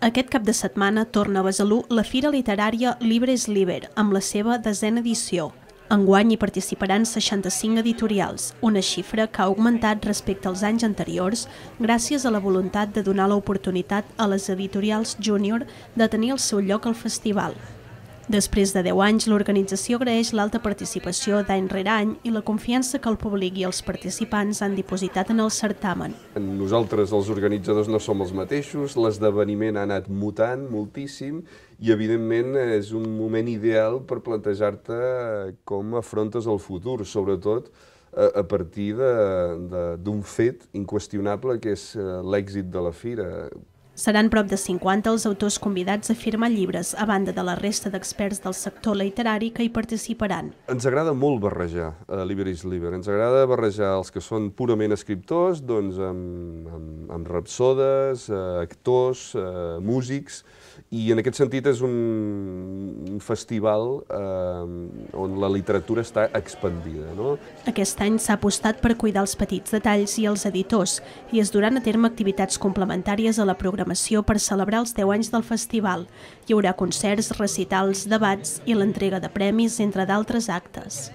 Aquest cap de setmana torna a Besalú la Fira Literària Libres Liber, amb la seva desena edició. Enguany hi participaran 65 editorials, una xifra que ha augmentat respecte als anys anteriors gràcies a la voluntat de donar l'oportunitat a les editorials júnior de tenir el seu lloc al festival. Després de 10 anys, l'organització agraeix l'alta participació d'any rere any i la confiança que el públic i els participants han dipositat en el certamen. Nosaltres, els organitzadors, no som els mateixos, l'esdeveniment ha anat mutant moltíssim i, evidentment, és un moment ideal per plantejar-te com afrontes el futur, sobretot a partir d'un fet inqüestionable que és eh, l'èxit de la fira. Seran prop de 50 els autors convidats a firmar llibres, a banda de la resta d'experts del sector literari que hi participaran. Ens agrada molt barrejar a Liber is Liber. Ens agrada barrejar els que són purament escriptors doncs, amb, amb, amb rapsodes, eh, actors, eh, músics, i en aquest sentit és un, festival eh, on la literatura està expandida. No? Aquest any s'ha apostat per cuidar els petits detalls i els editors i es duran a terme activitats complementàries a la programació per celebrar els 10 anys del festival. Hi haurà concerts, recitals, debats i l'entrega de premis, entre d'altres actes.